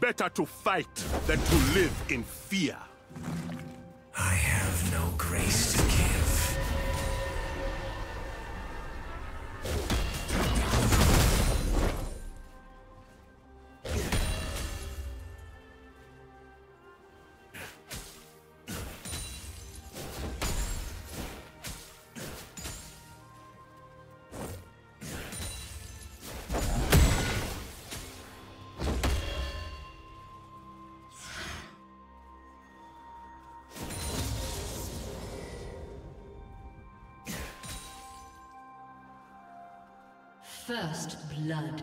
Better to fight than to live in fear. I have no grace to give. First blood.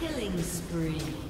Killing spree.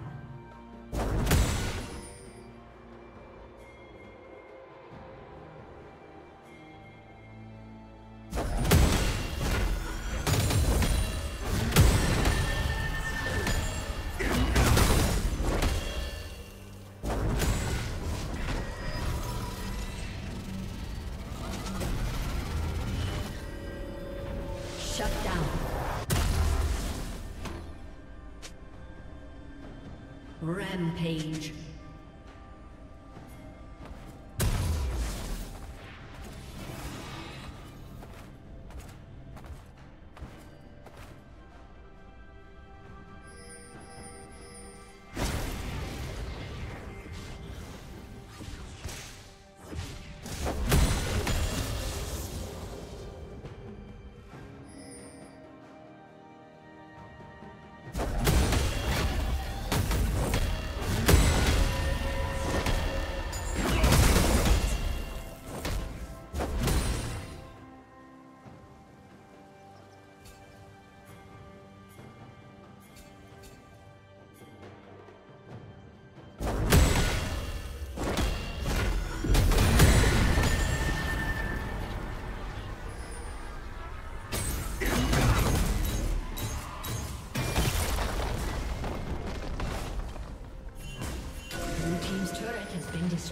Rampage.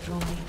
Destroyed.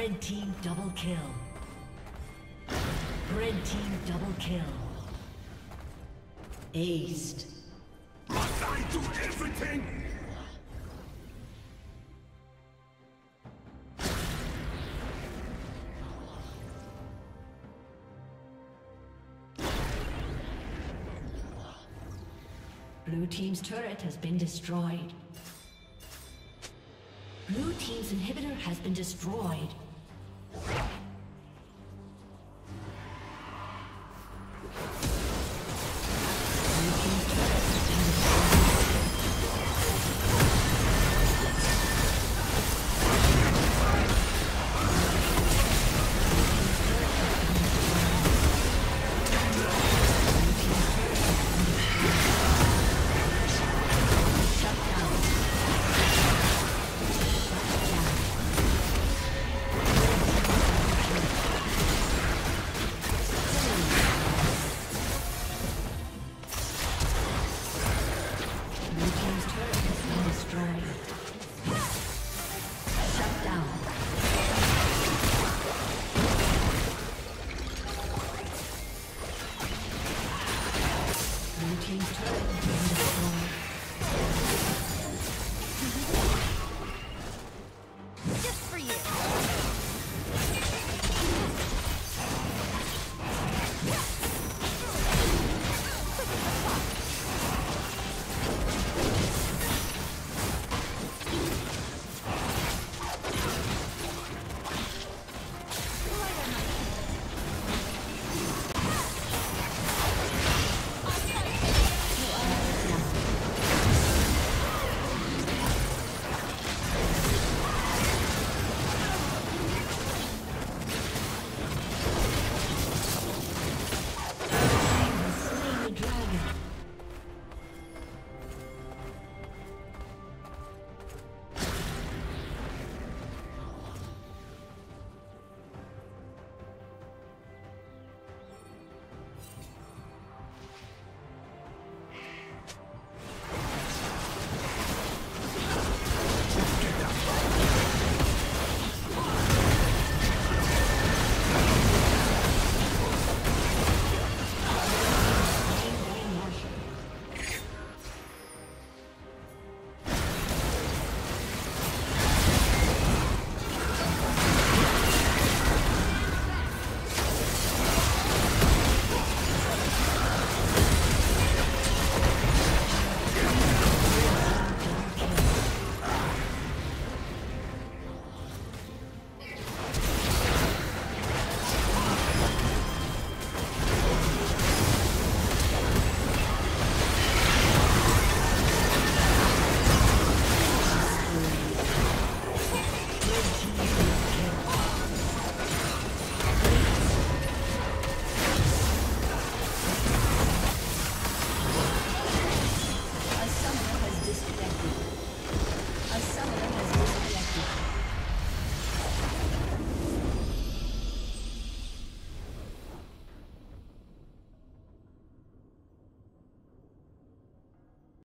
Red team double kill. Red team double kill. Aced. Must I do everything? Blue team's turret has been destroyed. Blue team's inhibitor has been destroyed.